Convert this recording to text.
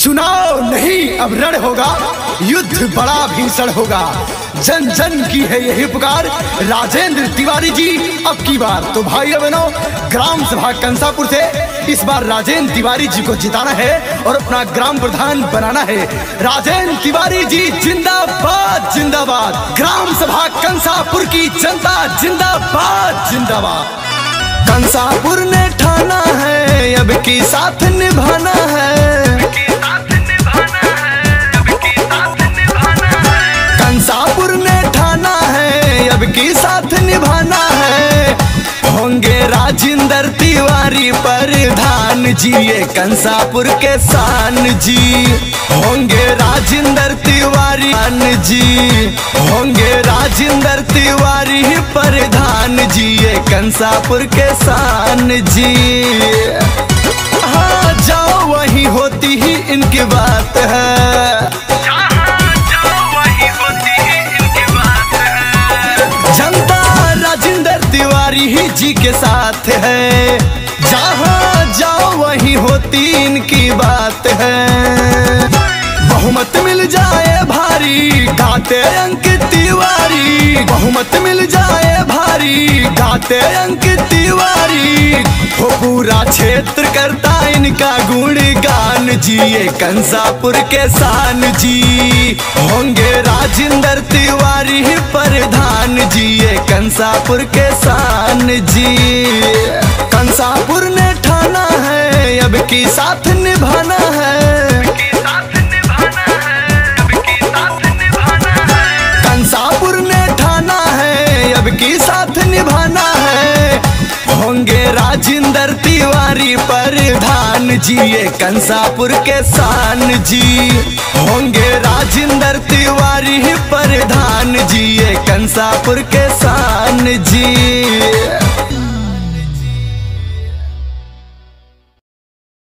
चुनाव नहीं, अब रण होगा। युद्ध बड़ा भीषण होगा। जन जन की है यही पुकार। राजेंद्र तिवारी जी, अब की बार। तो भाई बहनों, ग्राम सभा कंसापुर से इस बार राजेंद्र तिवारी जी को जिताना है और अपना ग्राम प्रधान बनाना है। राजेंद्र तिवारी जी, जिंदाबाद जिंदाबाद। ग्राम सभा कंसापुर की जनता, जिंदाबाद जिंदाबाद। कंसापुर ने ठाना है, अब की साथ निभाना है। निभाना है। होंगे राजेंद्र तिवारी प्रधान जी, ये कंसापुर के शान जी। होंगे राजेंद्र तिवारी जी, होंगे राजेंद्र तिवारी प्रधान जी, ये कंसापुर के शान जी। हाँ जाओ, वही होती ही इनकी बात है। ही जी के साथ है। जहाँ जाओ, वही होती इनकी बात है। बहुमत मिल जाए भारी गाते अंक तिवारी। बहुमत मिल जाए भारी गाते अंक तिवारी। हो पूरा क्षेत्र करता इनका गुणगान जी, ये कंसापुर के शान जी। होंगे राजेंद्र तिवारी प्रधान जी, ये कंसापुर के शान जी कंसापुर ने ठाना है, अब की साथ निभाना है। कंसापुर ने ठाना है, अब की साथ निभाना है। होंगे राजेंद्र तिवारी प्रधान जी, ये कंसापुर के शान जी। होंगे राजेंद्र तिवारी प्रधान जी, ये कंसापुर के शान जी।